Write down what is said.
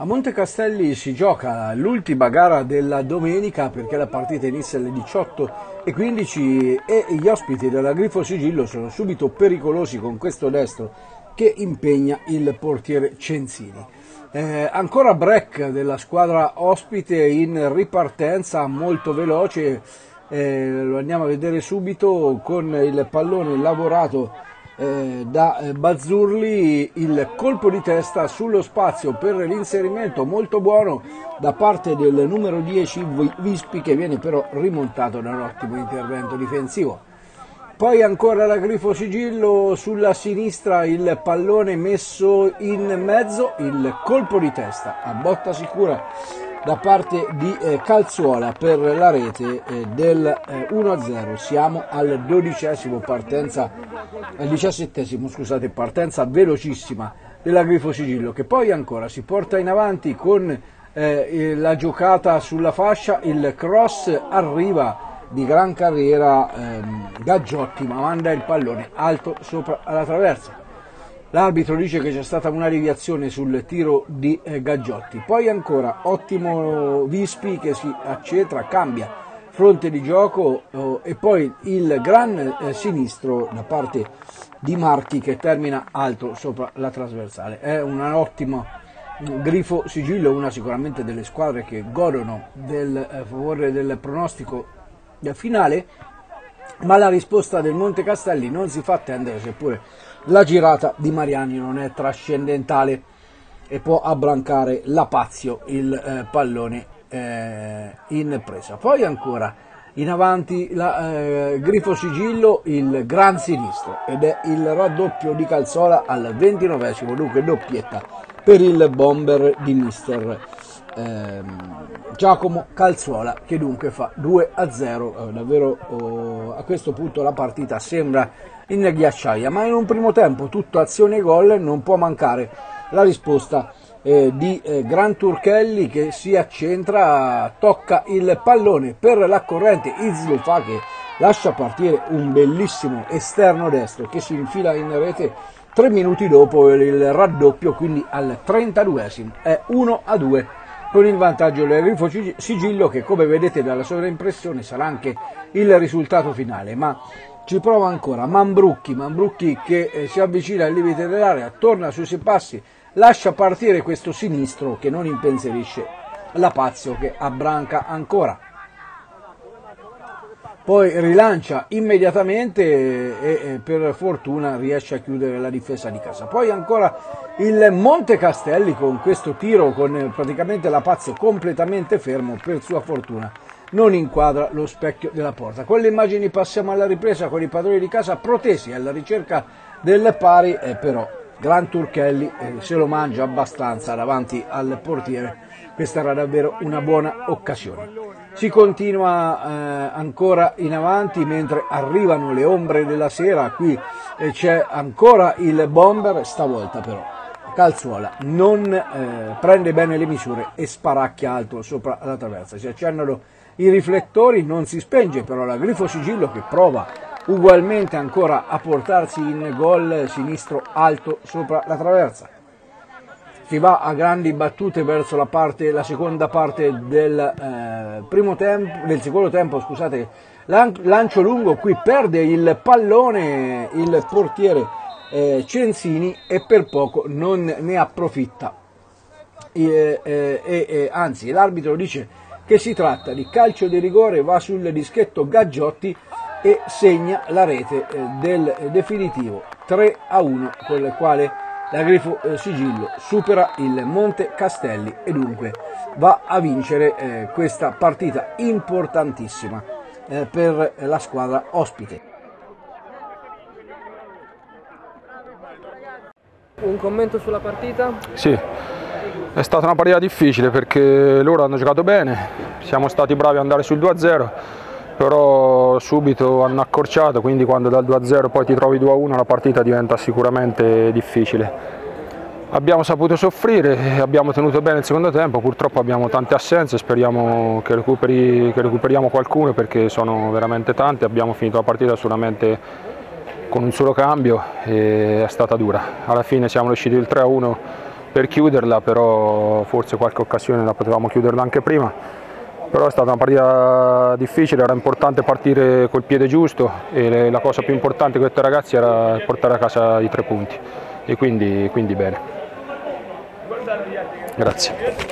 A Monte Castelli si gioca l'ultima gara della domenica perché la partita inizia alle 18.15 e gli ospiti della Grifo Sigillo sono subito pericolosi con questo destro che impegna il portiere Cenzini. Eh, ancora break della squadra ospite in ripartenza molto veloce, eh, lo andiamo a vedere subito con il pallone lavorato eh, da eh, Bazzurli il colpo di testa sullo spazio per l'inserimento molto buono da parte del numero 10 Vispi che viene però rimontato da un ottimo intervento difensivo. Poi ancora la Grifo Sigillo sulla sinistra il pallone messo in mezzo, il colpo di testa a botta sicura da parte di eh, Calzuola per la rete eh, del eh, 1-0. Siamo al dodicesimo partenza, al diciassettesimo scusate, partenza velocissima della Grifo Sigillo che poi ancora si porta in avanti con eh, la giocata sulla fascia, il cross arriva di gran carriera ehm, Gaggiotti ma manda il pallone alto sopra la traversa L'arbitro dice che c'è stata una deviazione sul tiro di eh, Gaggiotti. Poi ancora ottimo Vispi che si accetra, cambia fronte di gioco oh, e poi il gran eh, sinistro da parte di Marchi che termina alto sopra la trasversale. È un ottimo mm, grifo sigillo, una sicuramente delle squadre che godono del eh, favore del pronostico finale, ma la risposta del Monte Castelli non si fa attendere seppure la girata di Mariani non è trascendentale e può abbrancare la Pazio il eh, pallone eh, in presa. Poi ancora in avanti la eh, Grifo Sigillo, il gran sinistro ed è il raddoppio di Calzola al 29 dunque doppietta per il bomber di mister ehm, Giacomo Calzuola che dunque fa 2 a 0 eh, davvero oh, a questo punto la partita sembra in ghiacciaia ma in un primo tempo tutto azione e gol non può mancare la risposta eh, di eh, Gran Turchelli che si accentra tocca il pallone per la corrente Izlu fa che lascia partire un bellissimo esterno destro che si infila in rete tre minuti dopo il raddoppio quindi al 32esimo è 1 a 2 con il vantaggio del Grifo Sigillo che come vedete dalla sovraimpressione sarà anche il risultato finale, ma ci prova ancora. Mambrucchi, Mambrucchi che eh, si avvicina al limite dell'area, torna sui suoi passi, lascia partire questo sinistro che non impensierisce la Pazio che abbranca ancora poi rilancia immediatamente e, e, per fortuna riesce a chiudere la difesa di casa. Poi ancora il Monte Castelli con questo tiro con praticamente la Pazzo completamente fermo per sua fortuna non inquadra lo specchio della porta. Con le immagini passiamo alla ripresa con i padroni di casa protesi alla ricerca del pari e però Gran Turchelli eh, se lo mangia abbastanza davanti al portiere. Questa era davvero una buona occasione. Si continua eh, ancora in avanti mentre arrivano le ombre della sera, qui eh, c'è ancora il bomber, stavolta però Calzuola non eh, prende bene le misure e sparacchia alto sopra la traversa. Si accennano i riflettori, non si spenge però la Grifo Sigillo che prova ugualmente ancora a portarsi in gol sinistro alto sopra la traversa si va a grandi battute verso la, parte, la seconda parte del, eh, tempo, del secondo tempo, scusate, lancio lungo, qui perde il pallone il portiere eh, Cenzini e per poco non ne approfitta. E, eh, e, anzi, l'arbitro dice che si tratta di calcio di rigore, va sul dischetto Gaggiotti e segna la rete eh, del definitivo 3 a 1 con il quale la Grifo eh, Sigillo supera il Monte Castelli e dunque va a vincere eh, questa partita importantissima eh, per la squadra ospite. Un commento sulla partita? Sì, è stata una partita difficile perché loro hanno giocato bene, siamo stati bravi ad andare sul 2-0 però subito hanno accorciato, quindi quando dal 2-0 poi ti trovi 2-1 la partita diventa sicuramente difficile. Abbiamo saputo soffrire, abbiamo tenuto bene il secondo tempo, purtroppo abbiamo tante assenze, speriamo che, recuperi, che recuperiamo qualcuno perché sono veramente tante, abbiamo finito la partita solamente con un solo cambio e è stata dura. Alla fine siamo riusciti il 3-1 per chiuderla, però forse qualche occasione la potevamo chiuderla anche prima. Però è stata una partita difficile, era importante partire col piede giusto e la cosa più importante per questi ragazzi era portare a casa i tre punti e quindi, quindi bene. Grazie.